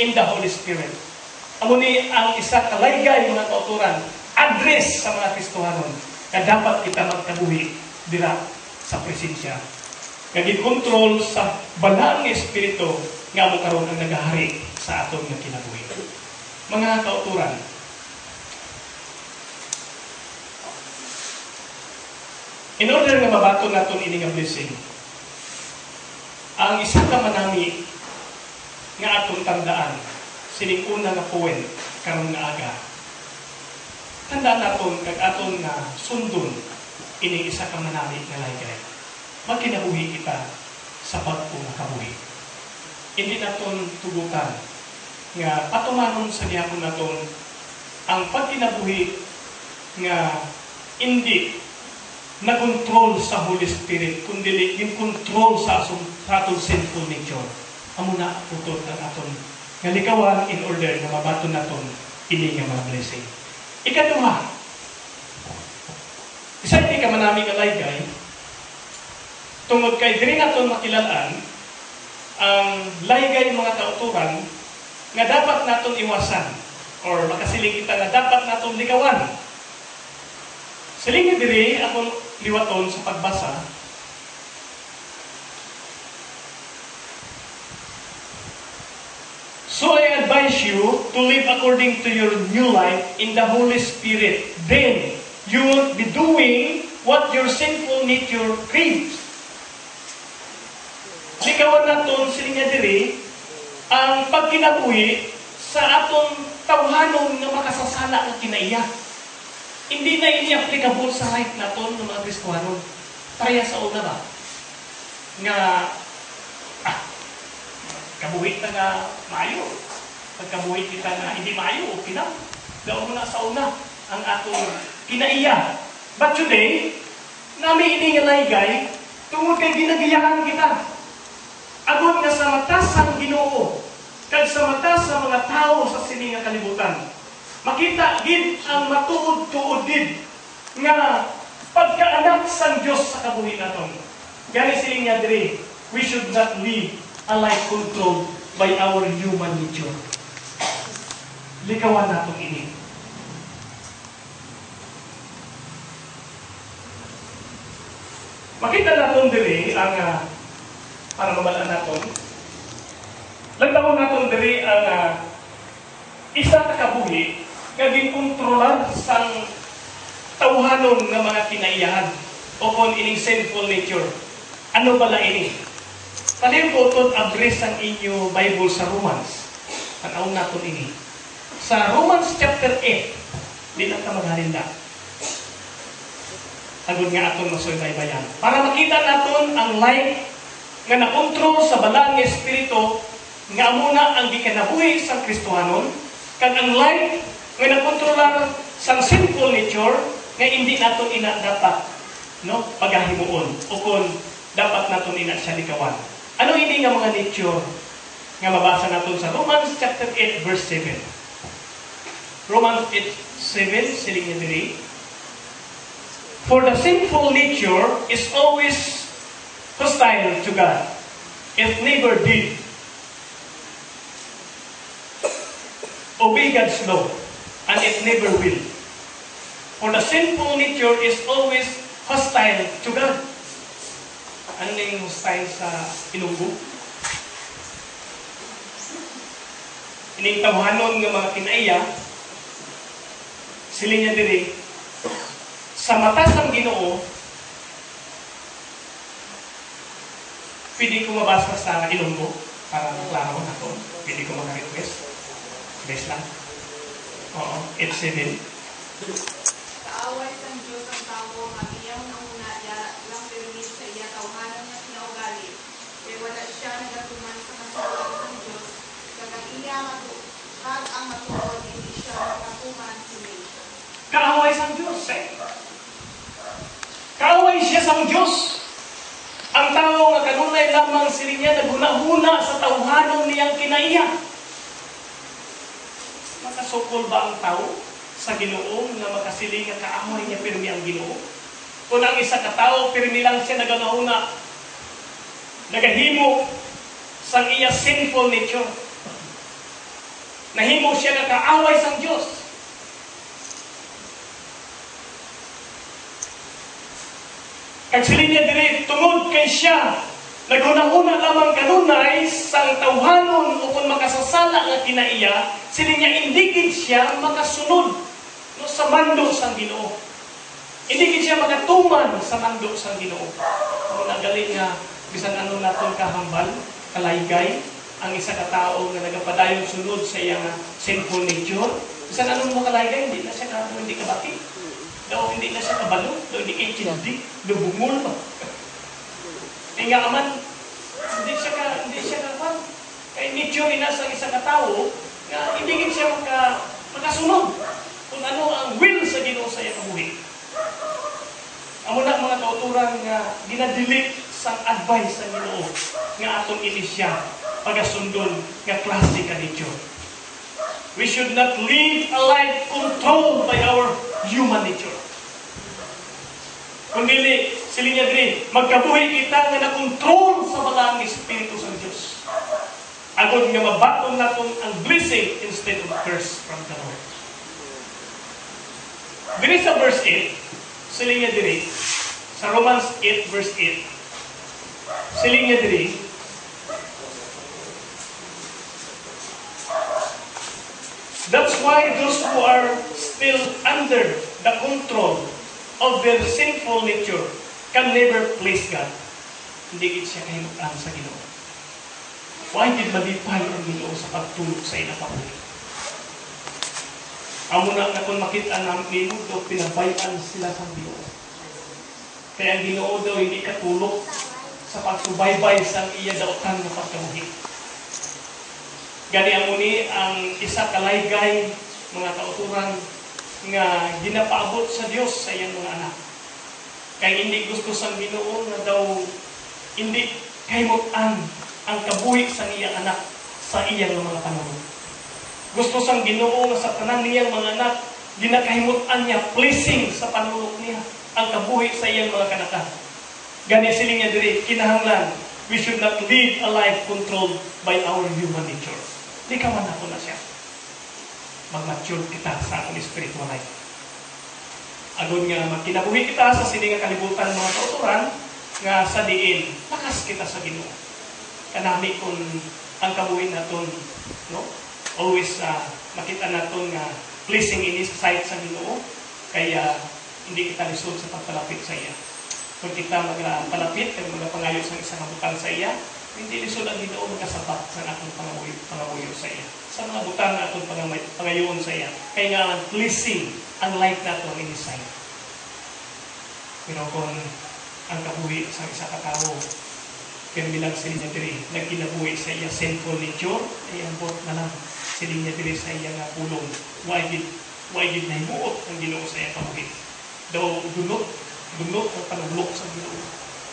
in the Holy Spirit. Amo ni ang isa kalaygay mga kauturan, address sa mga Kristohanon na dapat kita magkabuhi dira sa presensya. Nga kontrol sa balang espiritu nga mo karon ang nagahari sa aton nga kinabuhi. Mga kauturan, In order nga mabato naton ini nga blessing, ang isa ka manami nga atong tandaan sining una nga poem karon nga aga. Tandaan naton kag aton nga sundon ini isa ka manami nga laygay. Magkinabuhi kita sa bag-o nga kabuhi. Hindi naton tugutan nga patumanon sa gihapon naton ang pagkinabuhi nga hindi na control sa Holy Spirit, kundi yung control sa, sa atong sinful nature. Amo na putol ang aton nga in order na mabato naton ini nga mga blessing. Ikaduha, isa hindi ka manami nga laygay, tungod kay diri naton makilalaan ang laygay mga kauturan nga dapat naton iwasan or makasiling kita nga dapat naton likawan. Siling diri akong liwaton sa pagbasa, So I advise you to live according to your new life in the Holy Spirit. Then you will be doing what your sinful nature craves. Likawan naton silinga diri ang pagkinabuhi sa atong tawhanon nga makasasala nga kinaiya. Hindi na ini applicable sa life naton ng mga Kristohanon. Parehas sa una ba? Nga, kabuhi na nga maayo. Pagkabuhi kita nga hindi maayo, okay na. Mo na sa una ang atong kinaiya. But today, nami ini nga laygay, tungod kay ginagiyahan kita. Agod nga sa mata sa Ginoo, kag sa mata sa mga tao sa sininga kalibutan. Makita gid ang matuod-tuod gid nga pagkaanak sang Dios sa kabuhi naton. Gani siling niya diri, we should not live a life controlled by our human nature. Likawan naton ini. Makita naton diri ang uh, para mabalaan naton. Lagtawon naton diri ang uh, isa ka kabuhi nga ginkontrolar sang tawhanon nga mga kinaiyahan o kon ining sinful nature. Ano bala ini? Kalimutot address ang inyo Bible sa Romans. Tanaw naton ini. Sa Romans chapter 8, di lang ka magharinda. Agod nga aton masuybay bayan. Para makita naton ang life nga nakontrol sa balang nga espiritu nga amuna ang gikanabuhi sa Kristohanon kag ang life nga nakontrolar sa sinful nature nga hindi naton ina dapat no pagahimuon o kon dapat naton ina siya likawan. Ano ini nga mga nature nga mabasa naton sa Romans chapter 8 verse 7. Romans 8 7 siling diri. For the sinful nature is always hostile to God. It never did. Obey God's law, and it never will. For the sinful nature is always hostile to God. Ano na yung hostile sa inunggo? Ining tawhanon ng mga kinaiya, sila niya diri, sa mata sang ginoo, pwede ko mabasa sa ilonggo para maklaro na to. Pwede ko mag-request. Best lang. Oo, F7. Kaaway sang Diyos ang tao, magiyaw na una niya lang permis sa iya tawhanan nga sinaugali. Kaya wala siya nagatuman sa kasalanan sang Diyos. Kagang iya matu kag ang matuod, hindi siya nagatuman sini. Kaaway sang Diyos, eh. Kaaway siya sang Diyos. Ang tao nga kanunay lamang sila niya naguna-huna sa tawhanon niyang kinaiya. Makasukol ba ang tao sa ginoo nga makasiling nga kaaway niya pirmi ang ginoo? Kung ang isa ka tao, pirmi lang siya naguna-huna, nagahimo sa iya sinful nature. Nahimo siya nga kaaway sang Dios. Kag sila niya diri tungod kay siya Nagunang-una lamang kanunay sang tawhanon o kung makasasala nga kinaiya, sila niya indigid siya makasunod no, sa mando sang Ginoo. Indigid siya magatuman sa mando sang Ginoo. Kung nagaling nga bisan ano naton kahambal, kalaygay, ang isa ka tao nga nagapadayon sunod sa iyang sinful nature, bisan ano mo kalaygay, hindi na siya ka, hindi ka bati. Daw hindi na siya kabalo, daw hindi kay chindi, lubungol pa. Kaya nga aman, hindi siya ka, hindi siya ka, man, kay nature ina sa isa ka tao, nga hindi siya maka, makasunod kung ano ang will sa Ginoo sa iyang kabuhi. Amo na mga kauturan nga ginadilit sa advice sa Ginoo nga atong inisya pagasundon nga klase ka nature. We should not live a life controlled by our human nature. Kung dili, silinya diri, magkabuhi kita nga nakontrol sa balang Espiritu sa Diyos. Agod nga mabaton naton ang blessing instead of curse from the Lord. Diri sa verse 8, silinya diri, sa Romans 8 verse 8, silinya diri, That's why those who are still under the control of their sinful nature can never please God. Hindi gid siya kahimutan sa Ginoo. Why did malipay ang Ginoo sa pagtulog sa ina pabuhi? Amo na nga kung makita namin do pinabayan sila sa Ginoo. Kaya ang Ginoo daw hindi katulog sa pagsubaybay sa iya dautan nga pagkabuhi. Gani ang muni ang isa kalaygay mga kauturan nga ginapaabot sa Dios sa iyang mga anak. Kay hindi gusto sang Ginoo nga daw hindi kahimot-an ang kabuhi sa iyang anak sa iyang mga panahon. Gusto sang Ginoo nga sa tanan niyang mga anak ginakahimot-an niya pleasing sa panulok niya ang kabuhi sa iyang mga kanaka. Gani siling niya diri kinahanglan we should not live a life controlled by our human nature. Di ka man ako na siya. Mag-mature kita sa akong spiritual life. Agon nga magkinabuhi kita sa sini nga kalibutan mga kauturan nga sa diin, lakas kita sa Ginoo. Kanami kung ang kabuhi naton, no? Always uh, makita naton nga pleasing ini sa sight sa Ginoo, kaya hindi kita lisod sa pagpalapit sa iya. Kung kita magpalapit, kung magapangayo sa isang kabutang sa iya, hindi lisod ang Ginoo magkasapat sa akong pangabuyo, pangabuyo sa iya. Sa mga butang na pangayoon sa iya. Kaya nga ang life nato in His sight. Pero kung ang kabuhi sa isa ka tao, kaya bilang sila niya diri, nagkinabuhi sa iya sinful nature, ay ang bot na lang sila niya diri sa iya nga pulong. Why did, why did na himuot ang ginoo sa iya kabuhi? Daw dunot, dunot ang panulok sa ginoo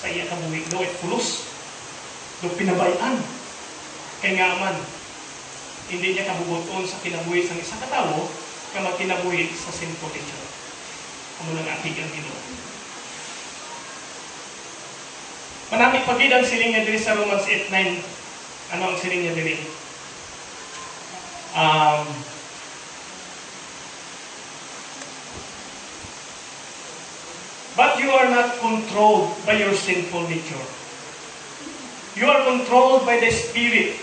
sa iya kabuhi. Daw it pulos, daw pinabayan. Kaya nga man, hindi niya kabubuton sa kinabuhi sa isang katao, nga magkinabuhi sa sinful nature. Ano lang ating ang ginoo. Manamit pagid siling niya diri sa Romans 8.9. Ano ang siling niya diri? Um, But you are not controlled by your sinful nature. You are controlled by the Spirit.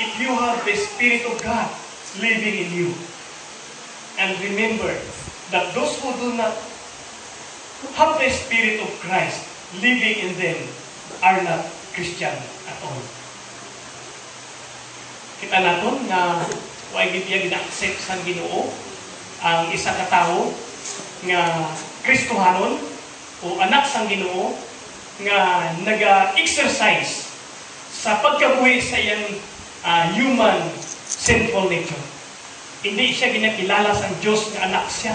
If you have the Spirit of God living in you. And remember that those who do not have the Spirit of Christ living in them are not Christian at all. Kita naton nga why gid iya gina-accept sa Ginoo ang isa ka tawo nga Kristohanon o anak sang Ginoo nga naga-exercise sa pagkabuhi sa iyang uh, human sinful nature. Hindi siya ginakilala sa Diyos nga anak siya.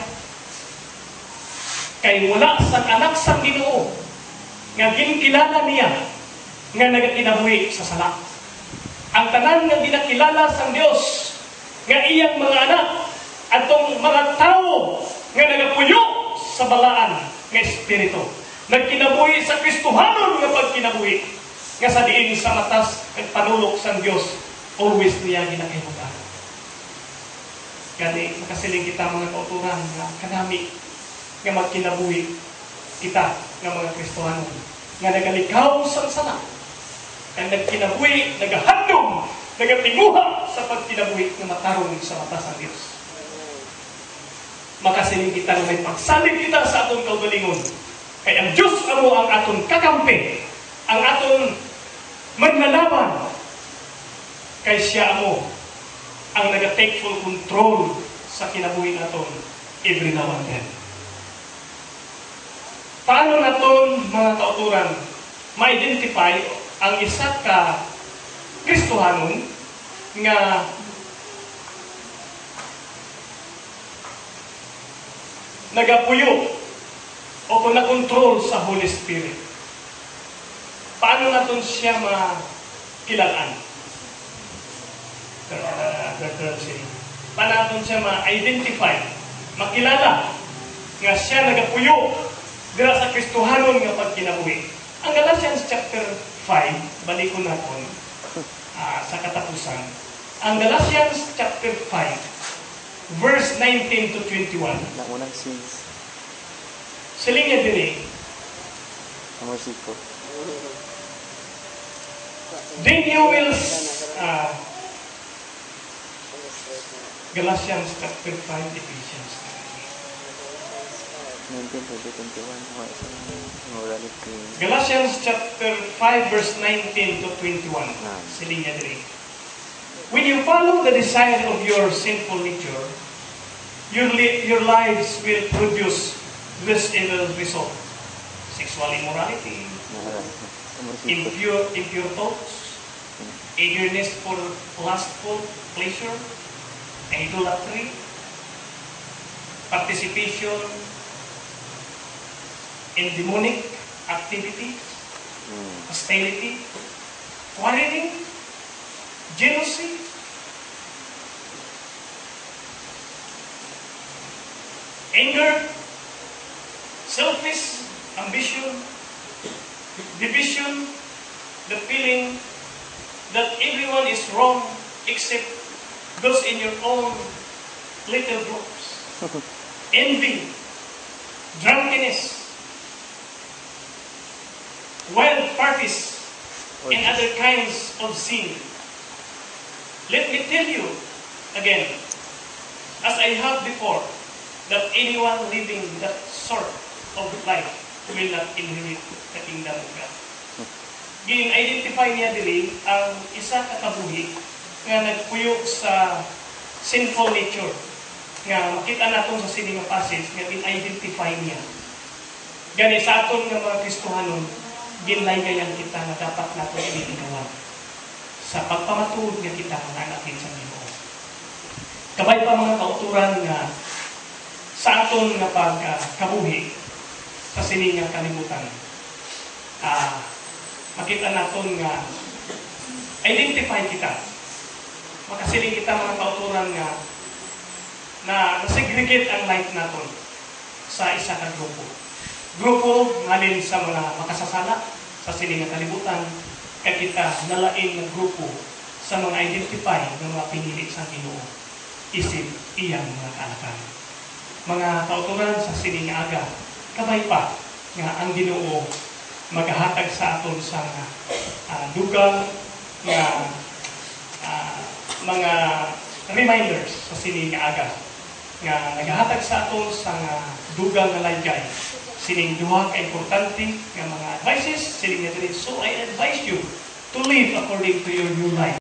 Kay wala sa anak sang Ginoo nga ginkilala niya nga nagakinabuhi sa sala. Ang tanan nga ginakilala sa Dios nga iyang mga anak atong mga tao nga nagapuyo sa balaan nga espiritu. Nagkinabuhi sa Kristohanon nga pagkinabuhi nga sa diin sa matas at panulok sa Dios always niya ginakahimutan. Gani, makasiling kita mga kauturan nga kanami nga magkinabuhi kita nga mga Kristohano nga nagalikaw sa sala nga nagkinabuhi, nagahandom, nagatinguha sa pagkinabuhi nga matarong sa mata sa Diyos. Makasiling kita nga may pagsalig kita sa atong kaugalingon. Kay ang Diyos amo ang aton kakampi, ang aton magnalaban. Kay siya amo ang naga-take full control sa kinabuhi naton every now and then. Paano naton mga kauturan ma-identify ang isa ka Kristohanon nga nagapuyo o kung na-control sa Holy Spirit. Paano naton siya makilalaan? Uh, Dr. Siri. Paano naton siya ma-identify, makilala nga siya nagapuyo dira sa Kristohanon nga pagkinabuhi. Ang Galatians chapter 5, balik ko naton ah, sa katapusan. Ang Galatians chapter 5, verse 19 to 21. Na unang sins. Siling niya diri, Amor siko. then you will, uh, Galatians chapter 5, Ephesians 19, 20, 21. Mga isang morality. Galatians chapter 5 verse 19 to 21. Ah. Siling. When you follow the desire of your sinful nature, your, li- your lives will produce this evil result. Sexual immorality, impure, impure thoughts, eagerness for lustful pleasure, idolatry, participation in demonic activity, Hmm. hostility, quarreling, jealousy, anger, selfish ambition, division, the feeling that everyone is wrong except those in your own little groups, envy, drunkenness, wild parties, and other kinds of sin. Let me tell you again, as I have before, that anyone living that sort of life will not inherit the kingdom of God. Gin-identify niya dili ang isa ka kabuhi nga nagpuyo sa sinful nature nga makita naton sa sining passage nga gin-identify niya. Gani sa aton nga mga Kristohanon, ginlaygayan kita nga dapat nato inigawan sa pagpamatuod nga kita nga natin sa Ginoo. Kabay pa mga kauturan nga sa aton nga pagkabuhi sa sining nga kalibutan. Ah, makita naton nga identify kita. Makasiling kita mga kauturan nga na nasegregate ang life naton sa isa ka grupo. Grupo ngalin sa mga makasasala sa sining nga kalibutan kay kita nalain ng grupo sa mga identify ng mga pinili sa Ginoo isip iyang mga kaalakan. Mga kauturan sa sining aga, kabay pa nga ang Ginoo maghahatag sa aton sa uh, dugang nga mga reminders sa sining nga aga nga naghahatag sa aton sa nga dugang nga laygay. Sining duha ka importante nga mga advices sining nga so I advise you to live according to your new life